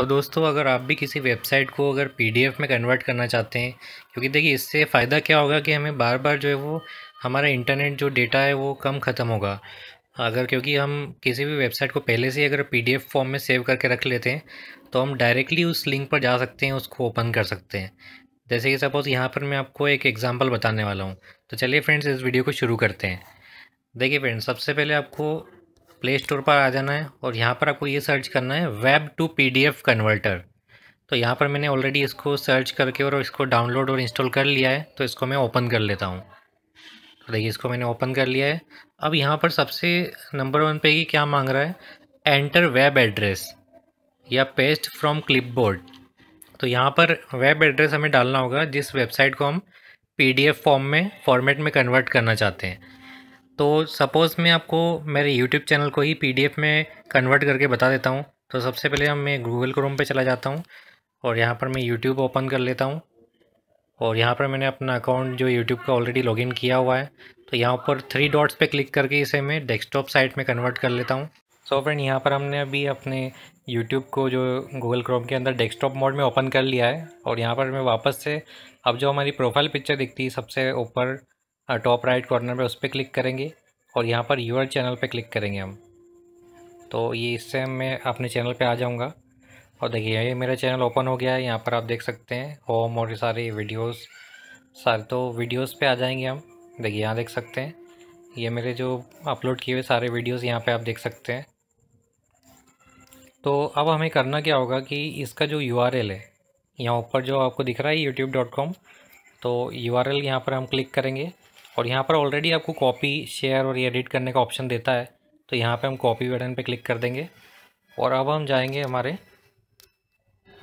तो दोस्तों, अगर आप भी किसी वेबसाइट को अगर पीडीएफ में कन्वर्ट करना चाहते हैं, क्योंकि देखिए इससे फ़ायदा क्या होगा कि हमें बार बार जो है वो हमारा इंटरनेट जो डेटा है वो कम ख़त्म होगा। अगर क्योंकि हम किसी भी वेबसाइट को पहले से अगर पीडीएफ फॉर्म में सेव करके रख लेते हैं तो हम डायरेक्टली उस लिंक पर जा सकते हैं, उसको ओपन कर सकते हैं। जैसे कि सपोज़ यहाँ पर मैं आपको एक एग्ज़ाम्पल बताने वाला हूँ। तो चलिए फ्रेंड्स, इस वीडियो को शुरू करते हैं। देखिए फ्रेंड्स, सबसे पहले आपको प्ले स्टोर पर आ जाना है और यहाँ पर आपको ये सर्च करना है वेब टू पीडीएफ कन्वर्टर तो यहाँ पर मैंने ऑलरेडी इसको सर्च करके और इसको डाउनलोड और इंस्टॉल कर लिया है तो इसको मैं ओपन कर लेता हूँ। तो देखिए, इसको मैंने ओपन कर लिया है। अब यहाँ पर सबसे नंबर वन पे ही क्या मांग रहा है? एंटर वेब एड्रेस या पेस्ट फ्रॉम क्लिपबोर्ड तो यहाँ पर वेब एड्रेस हमें डालना होगा, जिस वेबसाइट को हम पीडीएफ फॉर्म में फॉर्मेट में कन्वर्ट करना चाहते हैं। तो सपोज़ मैं आपको मेरे यूट्यूब चैनल को ही पीडीएफ में कन्वर्ट करके बता देता हूँ। तो सबसे पहले हम मैं गूगल क्रोम पे चला जाता हूँ और यहाँ पर मैं यूट्यूब ओपन कर लेता हूँ। और यहाँ पर मैंने अपना अकाउंट जो यूट्यूब का ऑलरेडी लॉगिन किया हुआ है तो यहाँ पर थ्री डॉट्स पे क्लिक करके इसे मैं डेस्कटॉप साइट में कन्वर्ट कर लेता हूँ। सो फ्रेंड यहाँ पर हमने अभी अपने यूट्यूब को जो गूगल क्रोम के अंदर डेस्कटॉप मोड में ओपन कर लिया है। और यहाँ पर मैं वापस से, अब जो हमारी प्रोफ़ाइल पिक्चर दिखती है सबसे ऊपर टॉप राइट कॉर्नर पे उस पर क्लिक करेंगे और यहाँ पर यूर चैनल पे क्लिक करेंगे हम। तो ये इससे मैं अपने चैनल पे आ जाऊँगा। और देखिए, ये मेरा चैनल ओपन हो गया है। यहाँ पर आप देख सकते हैं होम और सारे वीडियोस सारे तो वीडियोस पे आ जाएँगे हम। देखिए, यहाँ देख सकते हैं। ये मेरे जो अपलोड किए हुए सारे वीडियोस यहाँ पे आप देख सकते हैं। तो अब हमें करना क्या होगा कि इसका जो यूआरएल है, यहाँ ऊपर जो आपको दिख रहा है यूट्यूब तो यू आर यहाँ पर हम क्लिक करेंगे। और यहाँ पर ऑलरेडी आपको कॉपी शेयर और एडिट करने का ऑप्शन देता है। तो यहाँ पे हम कॉपी बटन पे क्लिक कर देंगे। और अब हम जाएँगे हमारे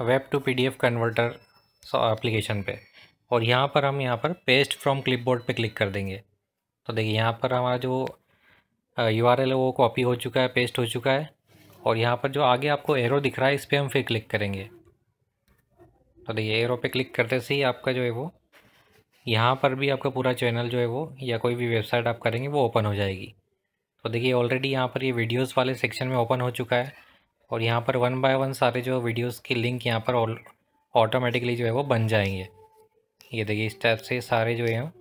web to PDF converter application पे। और यहाँ पर हम यहाँ पर पेस्ट फ्रॉम क्लिपबोर्ड पे क्लिक कर देंगे। तो देखिए यहाँ पर हमारा जो यूआरएल है वो कॉपी हो चुका है पेस्ट हो चुका है। और यहाँ पर जो आगे आपको एरो दिख रहा है, इस पर हम फिर क्लिक करेंगे। तो देखिए एरो पे क्लिक करते से ही आपका जो है वो यहाँ पर भी आपका पूरा चैनल जो है वो या कोई भी वेबसाइट आप करेंगे, वो ओपन हो जाएगी। तो देखिए ऑलरेडी यहाँ पर ये यह वीडियोज़ वाले सेक्शन में ओपन हो चुका है और यहाँ पर वन बाय वन सारे जो वीडियोज़ की लिंक यहाँ पर ऑटोमेटिकली जो है वो बन जाएँगे। ये देखिए, इस टाइप से सारे जो है,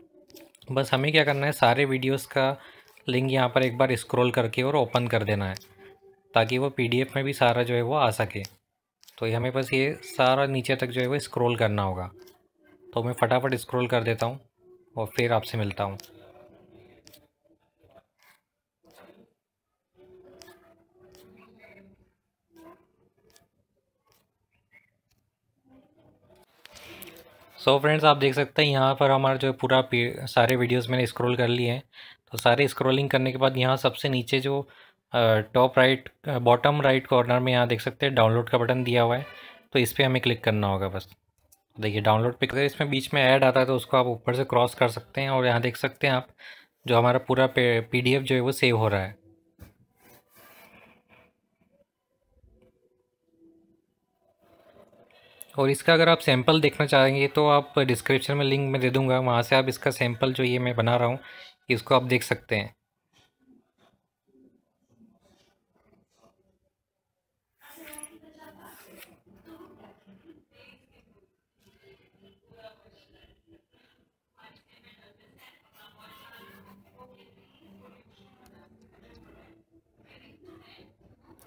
बस हमें क्या करना है, सारे वीडियोज़ का लिंक यहाँ पर एक बार स्क्रॉल करके और ओपन कर देना है, ताकि वो पीडीएफ में भी सारा जो है वो आ सके। तो हमें बस ये सारा नीचे तक जो है वो स्क्रॉल करना होगा। तो मैं फटाफट स्क्रॉल कर देता हूँ और फिर आपसे मिलता हूँ। सो so फ्रेंड्स आप देख सकते हैं, यहाँ पर हमारा जो पूरा सारे वीडियोस मैंने स्क्रॉल कर लिए हैं। तो सारे स्क्रॉलिंग करने के बाद यहाँ सबसे नीचे जो top right bottom right corner में यहाँ देख सकते हैं डाउनलोड का बटन दिया हुआ है। तो इस पर हमें क्लिक करना होगा बस। देखिए डाउनलोड पे अगर इसमें बीच में ऐड आता है तो उसको आप ऊपर से क्रॉस कर सकते हैं और यहाँ देख सकते हैं आप, जो हमारा पूरा पीडीएफ जो है वो सेव हो रहा है। और इसका अगर आप सैंपल देखना चाहेंगे तो आप डिस्क्रिप्शन में लिंक में दे दूँगा, वहाँ से आप इसका सैंपल जो ये मैं बना रहा हूँ, इसको आप देख सकते हैं।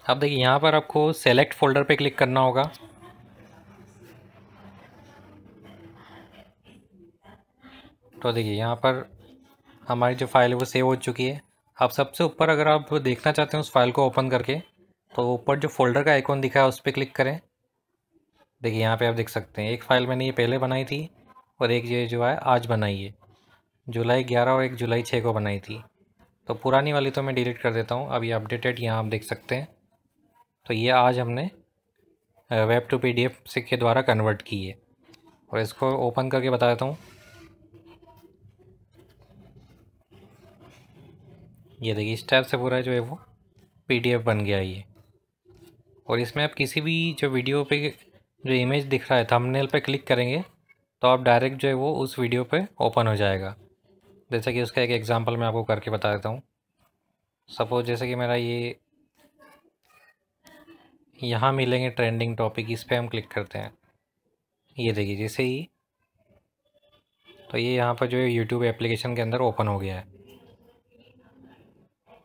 अब देखिए, यहाँ पर आपको सेलेक्ट फोल्डर पे क्लिक करना होगा। तो देखिए, यहाँ पर हमारी जो फ़ाइल है वो सेव हो चुकी है। अब सबसे ऊपर अगर आप देखना चाहते हैं उस फ़ाइल को ओपन करके तो ऊपर जो फोल्डर का आइकॉन दिखा है, उस पर क्लिक करें। देखिए, यहाँ पे आप देख सकते हैं, एक फ़ाइल मैंने ये पहले बनाई थी और एक ये जो है, आज बनाई है। जुलाई ग्यारह और एक जुलाई छः को बनाई थी। तो पुरानी वाली तो मैं डिलीट कर देता हूँ। अभी अपडेटेड यहाँ आप देख सकते हैं। तो ये आज हमने web to P D F के द्वारा कन्वर्ट की है। और इसको ओपन करके बता देता हूँ। ये देखिए, इस टाइप से पूरा जो है वो पीडीएफ बन गया ये। और इसमें आप किसी भी जो वीडियो पे जो इमेज दिख रहा है थंबनेल पे क्लिक करेंगे तो आप डायरेक्ट जो है वो उस वीडियो पे ओपन हो जाएगा। जैसे कि उसका एक एग्ज़ाम्पल मैं आपको करके बता देता हूँ। सपोज़ जैसे कि मेरा ये यहाँ मिलेंगे ट्रेंडिंग टॉपिक इस पर हम क्लिक करते हैं। ये देखिए जैसे ही तो ये यहाँ पर जो है यूट्यूब एप्लीकेशन के अंदर ओपन हो गया है।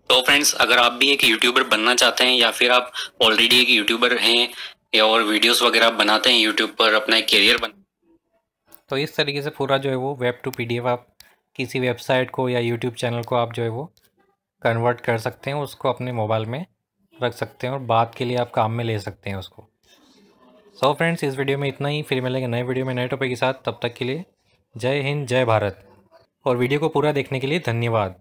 तो फ्रेंड्स अगर आप भी एक यूट्यूबर बनना चाहते हैं या फिर आप ऑलरेडी एक यूट्यूबर हैं या और वीडियोस वगैरह बनाते हैं यूट्यूब पर अपना एक करियर बन तो इस तरीके से पूरा जो है वो वेब टू पीडीएफ आप किसी वेबसाइट को या यूट्यूब चैनल को आप जो है वो कन्वर्ट कर सकते हैं उसको अपने मोबाइल में रख सकते हैं और बात के लिए आप काम में ले सकते हैं उसको। सो so फ्रेंड्स इस वीडियो में इतना ही। फिर मिलेंगे नए वीडियो में नए टॉपिक के साथ। तब तक के लिए जय हिंद, जय भारत। और वीडियो को पूरा देखने के लिए धन्यवाद।